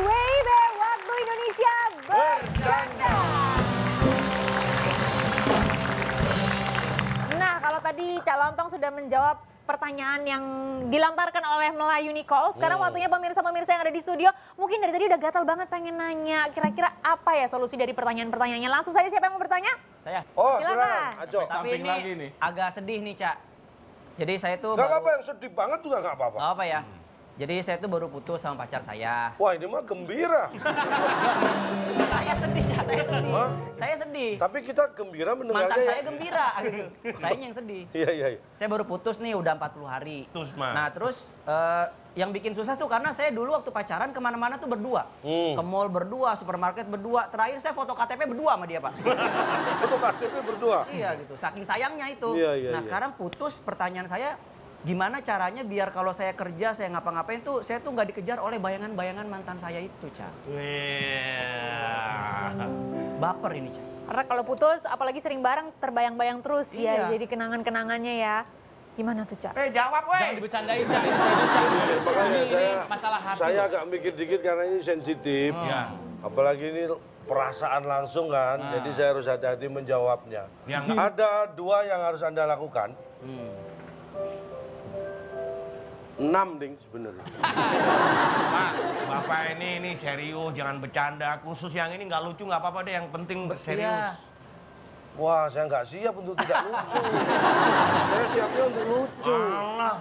WIB Waktu Indonesia Bercanda. Nah, kalau tadi Cak Lontong sudah menjawab pertanyaan yang dilontarkan oleh Melayu Nicole. Sekarang waktunya pemirsa-pemirsa yang ada di studio. Mungkin dari tadi udah gatal banget pengen nanya. Kira-kira apa ya solusi dari pertanyaan-pertanyanya? Langsung saja siapa yang mau bertanya? Saya. Oh, Silakan. Ajo. Tapi samping ini lagi nih. agak sedih nih, Cak. Jadi saya tuh Gak baru... apa-apa yang sedih banget juga gak apa-apa. Nggak apa ya. Jadi saya tuh baru putus sama pacar saya. Wah ini mah gembira. Saya sedih, Cak. Saya sedih. Hah? Saya sedih. Tapi kita gembira Mantan mendengarnya. saya ya. gembira gitu. Saya yang sedih. Iya, iya, iya. Saya baru putus nih udah 40 hari. Terus, Mas? Nah terus eh, yang bikin susah tuh karena saya dulu waktu pacaran ke mana-mana tuh berdua. Hmm. Ke mall berdua, supermarket berdua. Terakhir saya foto KTP berdua sama dia pak. Itu KTP berdua. iya gitu, saking sayangnya itu. Iya, iya, nah iya. sekarang putus pertanyaan saya gimana caranya biar kalau saya kerja, saya ngapa-ngapain tuh saya tuh nggak dikejar oleh bayangan-bayangan mantan saya itu Cak. Baper ini Cak. Karena kalau putus, apalagi sering bareng, terbayang-bayang terus ya. Iya. Jadi kenangan-kenangannya ya. Gimana tuh, Cak? Eh jawab weh. Jangan dibercandain, Cak. Ini. Makanya Ini, saya, ini masalah hati. saya agak mikir dikit karena ini sensitif. Iya. Apalagi ini perasaan langsung kan, jadi saya harus hati-hati menjawabnya. Yang- Ada dua yang harus Anda lakukan. Enam, Ding, sebenarnya. Pak, Bapak ini ini serius, jangan bercanda. Khusus yang ini nggak lucu nggak apa-apa deh, yang penting serius. Iya. Wah, saya nggak siap untuk tidak lucu. saya siapnya untuk lucu. Alah.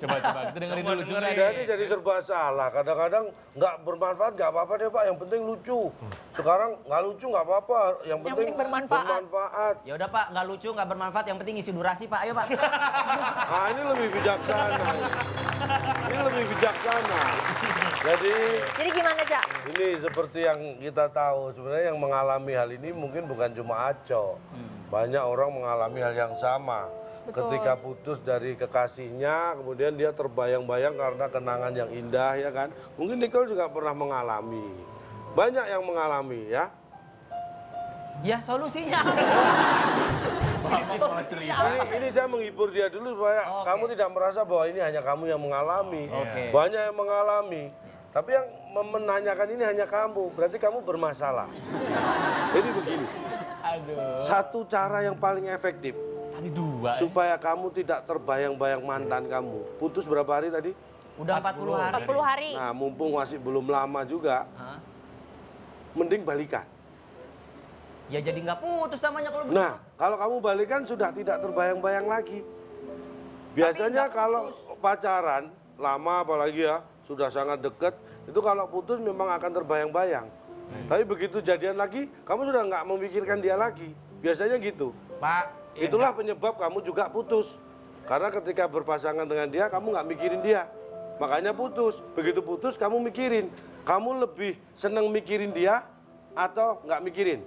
Coba, coba. Kita dengerin Coba dulu. Saya ini jadi serba salah. Kadang-kadang nggak bermanfaat nggak apa-apa deh Pak. Yang penting lucu. Sekarang nggak lucu nggak apa-apa. Yang penting, penting bermanfaat. bermanfaat. Ya udah Pak, nggak lucu, nggak bermanfaat. Yang penting isi durasi Pak. Ayo Pak. Ah ini lebih bijaksana. Ini lebih bijaksana. Jadi Jadi gimana, Cak? ini seperti yang kita tahu sebenarnya yang mengalami hal ini mungkin bukan cuma Aco. Banyak orang mengalami hal yang sama. Betul. Ketika putus dari kekasihnya, kemudian dia terbayang-bayang karena kenangan yang indah ya kan. Mungkin Nicole juga pernah mengalami. Banyak yang mengalami ya. Ya solusinya. Ini, ini saya menghibur dia dulu supaya Oke. kamu tidak merasa bahwa ini hanya kamu yang mengalami. Oke. Banyak yang mengalami. Tapi yang menanyakan ini hanya kamu, berarti kamu bermasalah. Jadi begini, Aduh. satu cara yang paling efektif Tadi dua. ya. supaya kamu tidak terbayang-bayang mantan kamu. Putus berapa hari tadi? Udah 40 hari. 40 hari. Nah, mumpung masih belum lama juga, Hah? mending balikan. Ya jadi nggak putus namanya kalau begitu. Nah, kalau kamu balikan sudah tidak terbayang-bayang lagi. Biasanya kalau pacaran lama apalagi ya sudah sangat dekat itu kalau putus memang akan terbayang-bayang. Tapi begitu jadian lagi, kamu sudah nggak memikirkan dia lagi. Biasanya gitu. Pak, ya Itulah penyebab kamu juga putus. Karena ketika berpasangan dengan dia, kamu nggak mikirin dia. Makanya putus. Begitu putus, kamu mikirin. Kamu lebih seneng mikirin dia atau nggak mikirin?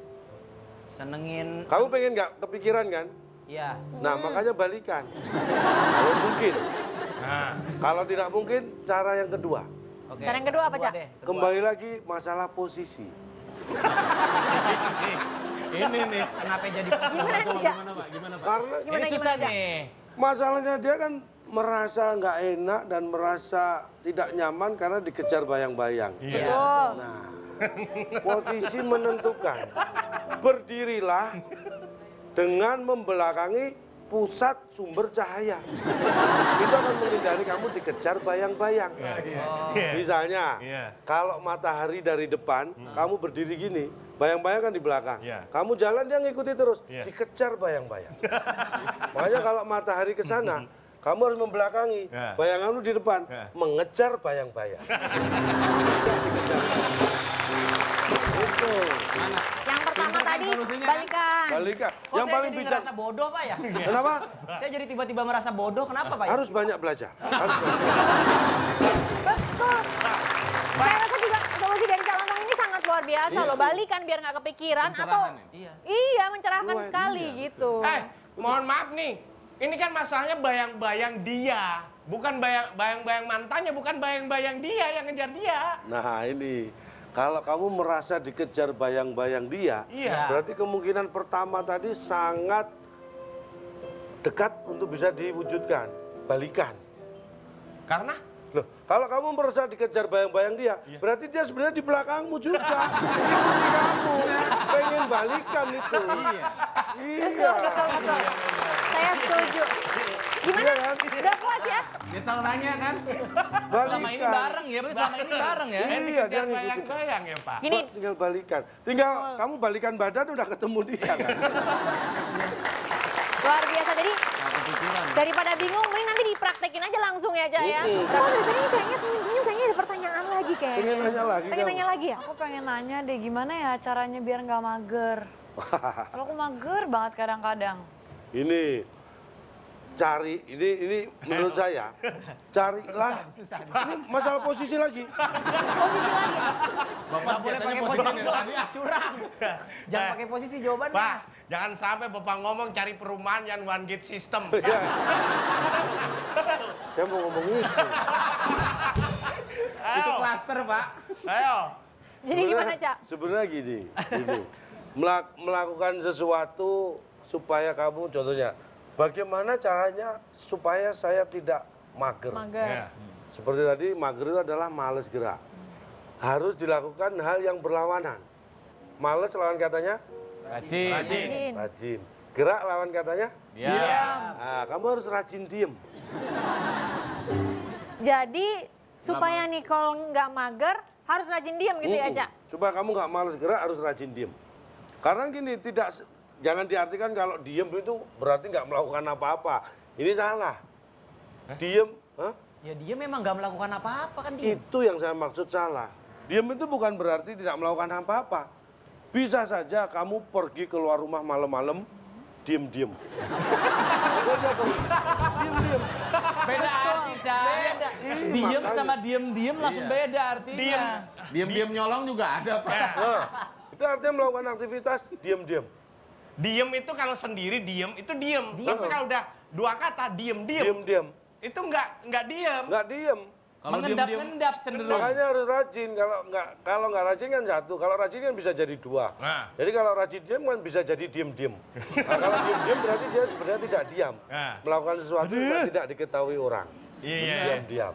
Senengin. Kamu pengen nggak kepikiran kan? Ya. Nah, makanya balikan. Kalau mungkin. Nah, Kalau tidak mungkin, cara yang kedua. Oke. Cara yang kedua apa, Cak? Kembali lagi masalah posisi. Ini nih. Kenapa jadi posisi? Gimana sih, Cak? Gimana, Pak? Gimana, Pak? Karena Gimana, Ini susah gimana, nih. masalahnya dia kan merasa nggak enak dan merasa tidak nyaman karena dikejar bayang-bayang. Betul. Nah, posisi menentukan. Berdirilah dengan membelakangi pusat sumber cahaya. Itu akan menghindari kamu dikejar bayang-bayang. Misalnya, Iya. kalau matahari dari depan, kamu berdiri gini, bayang-bayang kan di belakang. Iya. Kamu jalan dia ngikuti terus, Iya. dikejar bayang-bayang. Makanya kalau matahari ke sana, kamu harus membelakangi. Iya. Bayanganmu di depan, Iya. mengejar bayang-bayang. Itu. Yang tadi solusinya, kan? balikan. Balikan. Kok Yang saya paling jadi bijak. ngerasa bodoh Pak ya? Kenapa? saya jadi tiba-tiba merasa bodoh, kenapa Pak ya? Harus banyak belajar. Harus banyak. Betul. Saya rasa juga solusi dari Cak Lontong ini sangat luar biasa loh. Balikan biar nggak kepikiran atau ya? Iya. iya mencerahkan Wah, sekali iya. gitu. eh, mohon maaf nih. Ini kan masalahnya bayang-bayang dia. Bukan bayang- bayang-bayang mantannya, bukan bayang-bayang dia yang ngejar dia. Nah ini, kalau kamu merasa dikejar bayang-bayang dia, Iya. berarti kemungkinan pertama tadi sangat dekat untuk bisa diwujudkan. Balikan. Karena Loh, Kalau kamu merasa dikejar bayang-bayang dia, Iya. berarti dia sebenarnya di belakangmu juga. Ikuti kamu. Pengen balikan itu. Iya. Iya. Saya setuju. Gimana? Iya kan? Puas ya? Dia selalu nanya kan. Balikan. Selama ini bareng ya, berarti selama ini bareng ya. Eh, Iya, dikejar dia ngikutin. bayang-bayang ya Pak. Gini, Kok tinggal balikan. Tinggal kamu balikan badan udah ketemu dia kan. luar biasa. Jadi daripada bingung, mending nanti dipraktekin aja langsung ya, ya. Mm-mm. Oh, dari tadi kayaknya senyum-senyum, kayaknya ada pertanyaan lagi kayaknya. Pengen nanya lagi Pengen nanya lagi ya? Aku pengen nanya deh gimana ya caranya biar nggak mager. Kalau aku mager banget kadang-kadang. ini cari ini ini menurut saya carilah ini masalah posisi lagi Posisi lagi. Bapak boleh pakai posisi tadi. ah. curang. Jangan pakai posisi jawabannya. Pak, jangan sampai Bapak ngomong cari perumahan yang one gate system. ya. saya mau ngomong itu Itu Ayo, klaster, Pak. ayo. Jadi gimana, Cak? sebenarnya gini gini Melak- melakukan sesuatu supaya kamu contohnya bagaimana caranya supaya saya tidak mager Mager. Ya. seperti tadi mager itu adalah males gerak harus dilakukan hal yang berlawanan males lawan katanya Rajin. Rajin. rajin gerak lawan katanya Iya. Nah, kamu harus rajin diem. Jadi supaya Nicole nggak mager, harus rajin diam gitu ya, Mm-mm. Cak? Supaya kamu nggak males gerak harus rajin diem. Karena gini, tidak jangan diartikan kalau diem itu berarti nggak melakukan apa-apa. Ini salah. Diem, hah? Ya dia memang nggak melakukan apa-apa kan dia. itu yang saya maksud salah. Diem itu bukan berarti tidak melakukan apa-apa. Bisa saja kamu pergi keluar rumah malam-malam, diem-diem. Diem-diem. Beda arti, Cak. Beda. Diem makanya. sama diem-diem langsung beda artinya. Diem. Diem-diem nyolong juga ada, Pak. Nah, itu artinya melakukan aktivitas diem-diem. Diem itu kalau sendiri diem itu diem. Tapi kalau udah dua kata diem diem, Diem-diem. itu nggak nggak diem. Nggak diem. Kalau mengendap-endap cenderung. Makanya harus rajin. Kalau nggak kalau nggak rajin kan satu. Kalau rajin kan bisa jadi dua. Nah. Jadi kalau rajin diam kan bisa jadi diem-diem. Nah, kalau diem-diem berarti dia sebenarnya tidak diam. Nah. Melakukan sesuatu yang tidak diketahui orang. Iya iya iya. Diam-diam.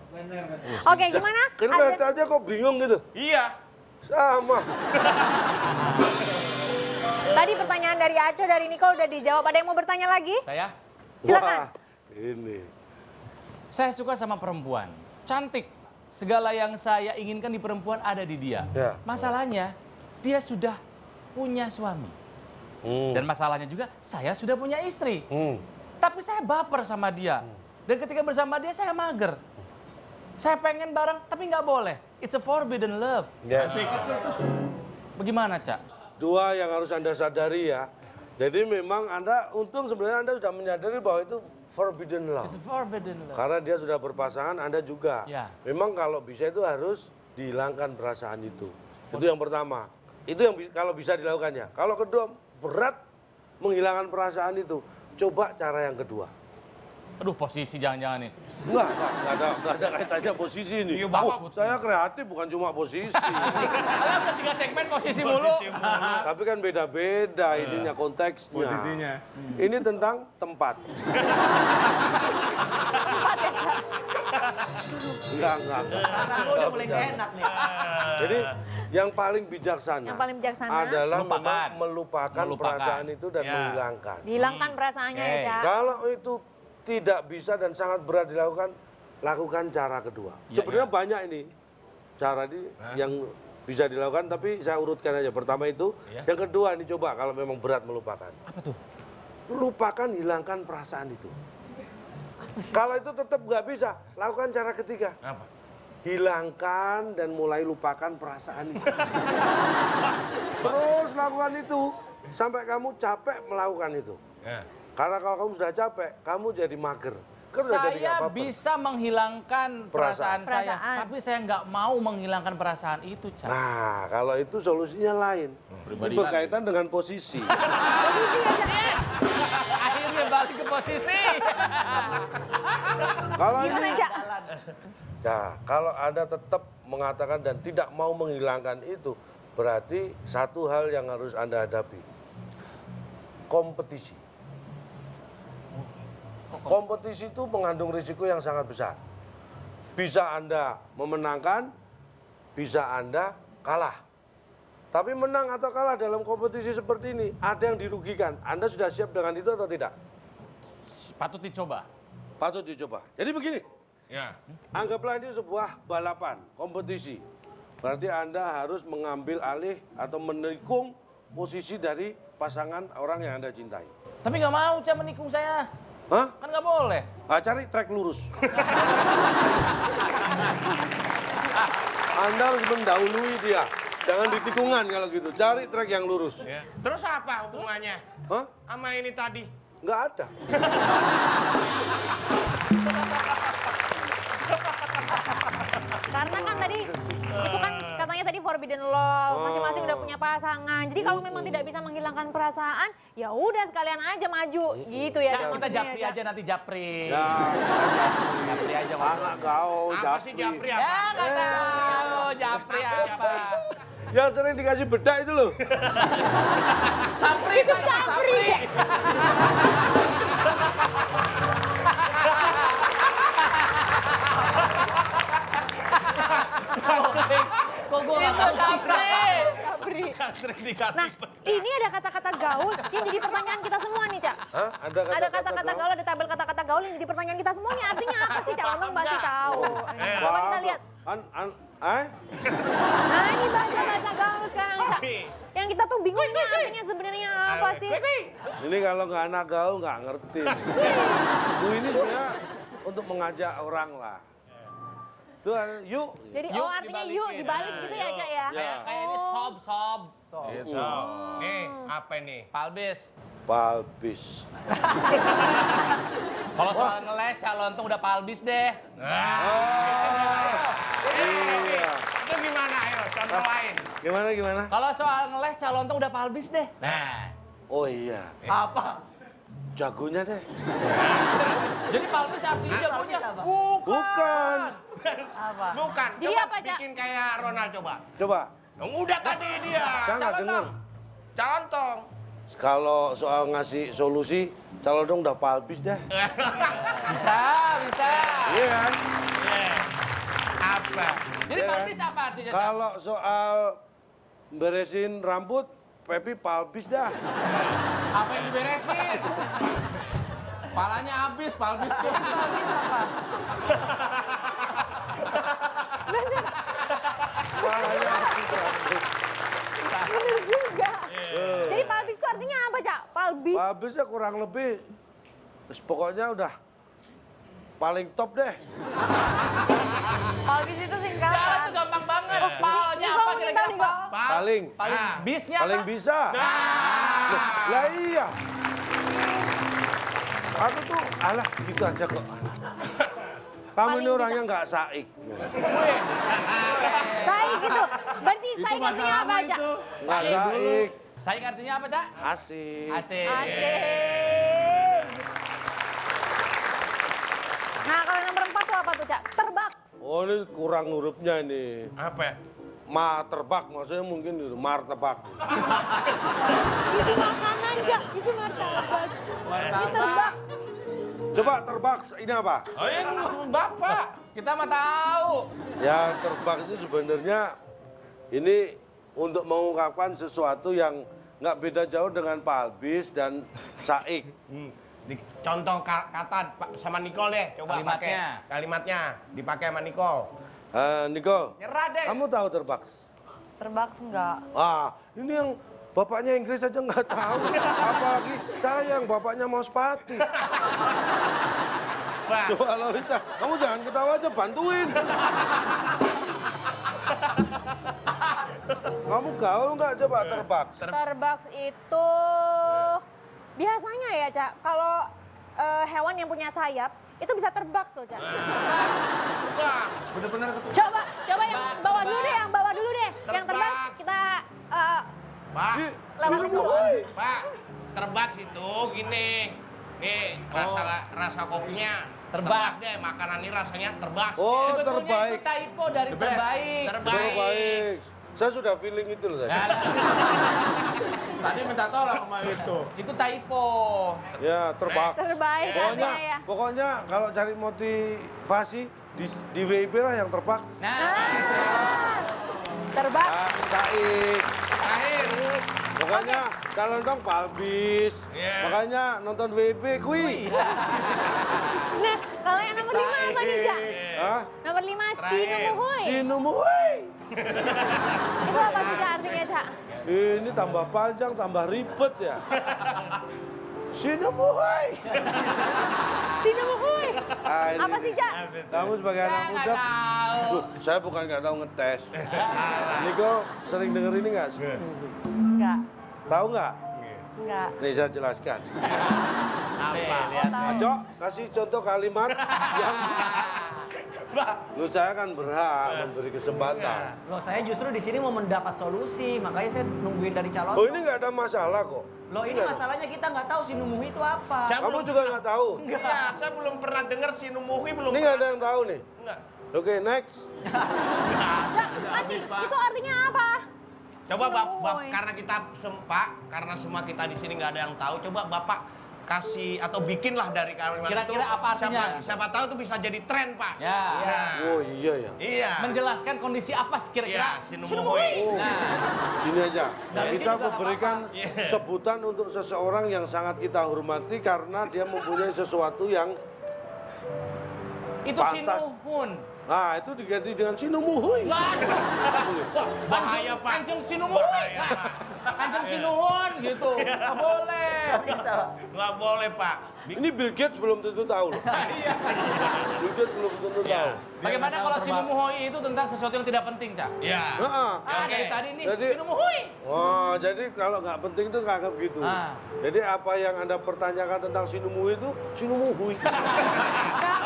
Oke, gimana? Kan Ada- lihat aja kok bingung gitu. Iya. Sama. Tadi pertanyaan dari Aco, dari Nicole udah dijawab. Ada yang mau bertanya lagi? Saya, Silakan. Wah, ini. saya suka sama perempuan. Cantik. Segala yang saya inginkan di perempuan ada di dia. Ya. Masalahnya, dia sudah punya suami. Hmm. Dan masalahnya juga, saya sudah punya istri. Hmm. Tapi saya baper sama dia. Dan ketika bersama dia, saya mager. Saya pengen bareng, tapi nggak boleh. It's a forbidden love. Ya. Bagaimana, Cak? Dua yang harus Anda sadari ya. Jadi memang Anda, untung sebenarnya Anda sudah menyadari bahwa itu forbidden love. It's forbidden love. Karena dia sudah berpasangan, Anda juga. Ya. Memang kalau bisa itu harus dihilangkan perasaan itu. Itu yang pertama. Itu yang kalau bisa dilakukannya. Kalau kedua, berat menghilangkan perasaan itu. Coba cara yang kedua. Aduh, posisi jangan-jangan nih. Enggak, enggak, enggak ada, enggak ada kaitannya posisi ini. Iya, Bapak. Oh, saya kreatif bukan cuma posisi. Alah, ketiga segmen posisi mulu. Tapi kan beda-beda ininya konteksnya. Posisinya. Ini tentang tempat. Enggak, enggak, enggak. Perasaan gue udah mulai nggak enak nih. Jadi yang paling bijaksana, Yang paling bijaksana? adalah Melupakan. memang melupakan, Melupakan. perasaan itu dan Ya. menghilangkan. Dihilangkan perasaannya ya, Oke. Cak. Kalau itu tidak bisa dan sangat berat dilakukan, lakukan cara kedua. Ya, Sebenarnya banyak ini cara ini yang bisa dilakukan, tapi saya urutkan aja. Pertama itu, yang kedua ini coba kalau memang berat melupakan. Apa tuh? Lupakan, hilangkan perasaan itu. Kalau itu tetap nggak bisa, lakukan cara ketiga. Apa? hilangkan dan mulai lupakan perasaan itu. Terus lakukan itu sampai kamu capek melakukan itu. Ya. Karena kalau kamu sudah capek, kamu jadi mager. Kan udah jadi Saya apa-apa. bisa menghilangkan perasaan, Perasaan. saya, Perasaan. tapi saya nggak mau menghilangkan perasaan itu, Cak. Nah, kalau itu solusinya lain. Itu berkaitan dengan posisi. Akhirnya balik ke posisi. Kalau ini, Gimana, Cak? ya kalau Anda tetap mengatakan dan tidak mau menghilangkan itu, berarti satu hal yang harus Anda hadapi. Kompetisi. Kompetisi itu mengandung risiko yang sangat besar. Bisa Anda memenangkan, bisa Anda kalah. Tapi menang atau kalah dalam kompetisi seperti ini, ada yang dirugikan. Anda sudah siap dengan itu atau tidak? Patut dicoba. Patut dicoba. Jadi begini, Ya. anggaplah ini sebuah balapan, kompetisi. Berarti Anda harus mengambil alih atau menikung posisi dari pasangan orang yang Anda cintai. Tapi nggak mau Ca menikung saya. Hah? Kan nggak boleh. Ah, cari trek lurus. Anda harus mendahului dia. Jangan di tikungan kalau gitu. Cari trek yang lurus. Ya. Terus apa hubungannya Hah? sama ini tadi? Nggak ada. forbidden love, masing-masing udah punya pasangan. Jadi kalau memang tidak bisa menghilangkan perasaan, ya udah sekalian aja maju gitu ya. Cak, kita japri aja nanti japri. Ya, Japri aja anak gaul, apa sih japri. Japri Ya apa? nggak tahu japri apa. Yang sering dikasih bedak itu loh. sering dikasih Nah, ini ada kata-kata gaul yang jadi pertanyaan kita semua nih, Cak. Hah? Ada Ada kata-kata gaul, ada tabel kata-kata gaul yang jadi pertanyaan kita semuanya. Artinya apa sih, Cak? Untung pasti tahu. Coba kita lihat. An, an, eh? Nah, ini bahasa-bahasa gaul sekarang, Cak. Yang kita tuh bingung ini artinya sebenarnya apa sih? Ini kalau nggak anak gaul nggak ngerti. Bu ini sebenarnya untuk mengajak orang lah. Tuh, yuk. Jadi Yuk, oh artinya yuk dibalik gitu ya, Cak ya? Ya. Kayak ini sob sob. Gitu. So, nih apa nih? Palbis. Palbis. Kalau soal ngeles calon tuh udah palbis deh. Iya. Itu gimana? Ayo contoh lain. Gimana gimana? Kalau soal ngeles calon tuh udah palbis deh. Nah. Oh iya. Apa? Jagonya deh. Jadi palbis artinya jagonya. palbis apa? Bukan. Apa? Bukan. Jadi coba apa, Cak? bikin kayak Ronald coba. Coba. Yang udah tadi dia. Saya nggak tong. Calon tong. Kalau soal ngasih solusi, calon dong udah palbis deh. Bisa, bisa. Iya kan? Iya. Apa? Jadi Iya kan? palbis apa artinya? Kalau soal beresin rambut, Pepi palbis dah. Apa yang diberesin? Palanya habis, palbis tuh. Bener juga. Jadi palbis itu artinya apa, Cak? Palbis. Palbisnya kurang lebih, terus pokoknya udah paling top deh. Palbis itu Jalan singkatan. tuh gampang banget. Palnya apa kira-kira pal? Pal. Paling. Paling Nah. bisnya Paling apa? bisa. Loh, Lah iya. Aku tuh, alah gitu aja kok. Kamu ini orangnya nggak saik. Saik gitu. Berarti saik artinya apa, Cak? Nggak Saik saik. Saik artinya apa, Cak? Asik. Asik. Asik. Nah, kalau nomor empat tuh apa tuh, Cak? Terbaks. Oh ini kurang hurufnya ini. Apa? Ma terbak, maksudnya mungkin itu martabak. Itu makanan, Cak. Itu martabak. Terbaks. Coba terbak, ini apa? Oh yang bapak. Kita mah tahu. Ya terbak itu sebenarnya ini untuk mengungkapkan sesuatu yang nggak beda jauh dengan palbis dan saik. Hmm. Di- Contoh ka- kata Pak- sama Nicole deh, coba Kalimatnya. pakai. Kalimatnya dipakai sama Nicole. Eh, Nicole, Nyerah deh. kamu tahu terbak? Terbak enggak? Ah, ini yang bapaknya Inggris aja nggak tahu. Apalagi saya yang bapaknya mau sepati. Coba Lolita, kamu jangan ketawa aja, bantuin. kamu gaul nggak coba terbak? Terbaks itu biasanya ya, Cak. Kalau eh, hewan yang punya sayap itu bisa terbaks loh, Cak. Wah, Bener-bener ketua. Coba, coba yang bawa dulu deh, yang bawa dulu deh. Yang terbaks Terbaks. kita eh, Pak, lewat dulu. Pak, terbak itu gini. Nih, rasa rasa kopinya Terbak. deh, makanan ini rasanya terbak. Oh, Sebetulnya terbaik. itu typo dari terbaik. Terbaik. Terbaik. Saya sudah feeling itu loh tadi. Nah, Tadi minta tolong sama itu. Itu typo. Ya, terbaik. Terbaik Pokoknya, ya. pokoknya kalau cari motivasi di, di WIP lah yang terbaik. Nah, Terbang. Ah, Saik. Terakhir. Pokoknya kalau nonton Palbis. Iya. Makanya nonton WIP kui. Nah, kalau yang nomor lima apa nih, Cak? Hah? Nomor lima. Sinumuhui. Sinumuhui. Itu apa tuh, Cak, artinya, Cak? Ini tambah panjang, tambah ribet ya. Sinumuhui. Sinumuhui. Ah, Apa sih. Cak? Kamu sebagai anak saya muda. Duh, saya bukan nggak tahu ngetes. Ini kok sering denger ini nggak? Enggak, Tahu nggak? enggak. Nih saya jelaskan. Apa? Aco, kasih contoh kalimat yang Lu saya kan berhak memberi kesempatan. Loh saya justru di sini mau mendapat solusi, makanya saya nungguin dari calon. Oh ini nggak ada masalah kok. Loh ini masalahnya kita nggak tahu si Numuhi itu apa. Saya Kamu belum juga nggak tahu. Iya, saya belum pernah dengar si Numuhi belum. Ini nggak ada yang tahu nih. Enggak. Oke next. Andi, itu artinya apa? Coba bap, bap, karena kita sempak, karena semua kita di sini nggak ada yang tahu. Coba bapak kasih atau bikinlah dari kalimat Kira-kira itu. apa artinya? Siapa, siapa tahu itu bisa jadi tren pak. Ya. Nah, Oh iya ya. iya. menjelaskan kondisi apa Iya, kira-kira? si Numuhi. Nah, Gini aja. Lucu Kita memberikan Iya. sebutan untuk seseorang yang sangat kita hormati karena dia mempunyai sesuatu yang itu Pantas. sinuhun. Nah itu diganti dengan sinumuhui. Waduh, Bahaya pak. Kanjeng sinuhun. Bahaya pak. Kanjeng sinuhun gitu. Nggak boleh. Nggak boleh pak. Ini Bill Gates belum tentu tahu loh. Bill Gates belum tentu Iya. tahu. Bagaimana nggak tahu kalau sinuhoi itu tentang sesuatu yang tidak penting, Cak? Iya. Heeh. Ah, dari tadi nih, Jadi-. Wah, jadi kalau nggak penting tuh nganggap gitu. Ah. Jadi apa yang anda pertanyakan tentang sinumuhui itu sinumuhui. Nggak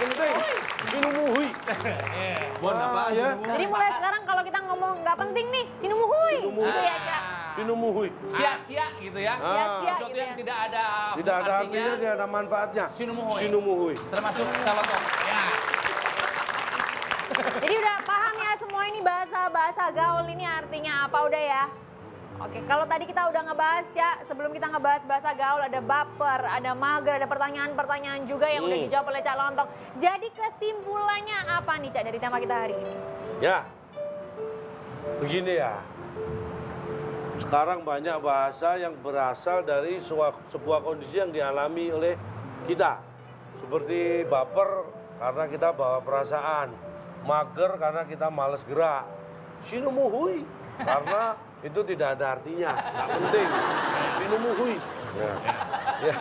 penting. Sinumuhui. Buat Ah, apa? ya. Jadi mulai sekarang kalau kita ngomong nggak penting nih, Sinumuhui. Sinumuhui. Gitu ya, Cak? Sinumuhui. Sia-sia gitu ya. Ah. Sia-sia Sesuatu gitu yang ya. tidak ada Tidak ada artinya, tidak ada manfaatnya. Sinumuhui. Sinumuhui. Termasuk calotok. Ya. Jadi udah paham ya semua ini bahasa-bahasa gaul ini artinya apa udah ya? Oke, kalau tadi kita udah ngebahas ya, sebelum kita ngebahas bahasa gaul ada baper, ada mager, ada pertanyaan-pertanyaan juga yang udah Hmm. dijawab oleh Cak Lontong. Jadi kesimpulannya apa nih Cak dari tema kita hari ini? Ya, begini ya. Sekarang banyak bahasa yang berasal dari sebuah, sebuah kondisi yang dialami oleh kita. Seperti baper karena kita bawa perasaan. Mager karena kita males gerak. Sinumuhui karena itu tidak ada artinya, nggak penting. Sinumuhui. Ya. ya.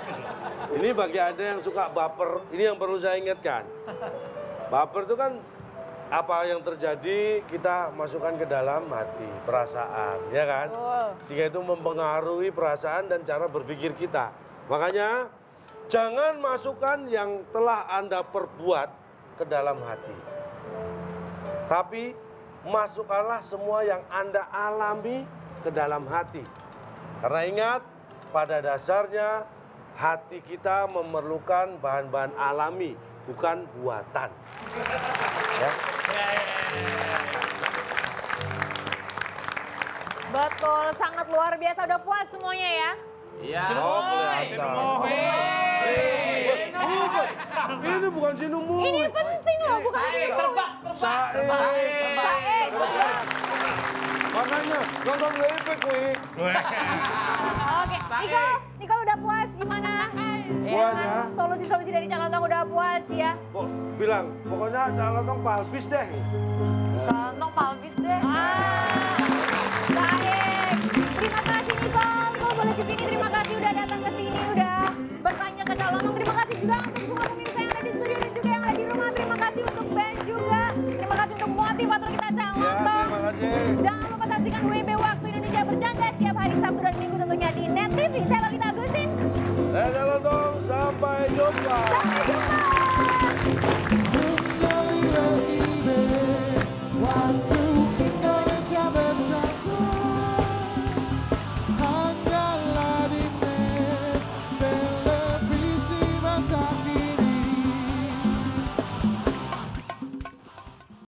Ini bagi ada yang suka baper, ini yang perlu saya ingatkan. Baper itu kan apa yang terjadi kita masukkan ke dalam hati, perasaan, ya kan? Sehingga itu mempengaruhi perasaan dan cara berpikir kita. Makanya jangan masukkan yang telah Anda perbuat ke dalam hati. Tapi masukkanlah semua yang Anda alami ke dalam hati. Karena ingat, pada dasarnya hati kita memerlukan bahan-bahan alami, bukan buatan. Ya. Betul, sangat luar biasa. Udah puas semuanya ya? Iya. Oh, kelihatan. Ini bukan sinumuhi. Ini penting loh, bukan terbang, Saik. Saik. Makanya nonton WP kui. Oke, Niko, Niko udah puas gimana? Puas ya. Solusi-solusi dari Cak Lontong udah puas ya? Bilang, pokoknya calon tong palpis deh.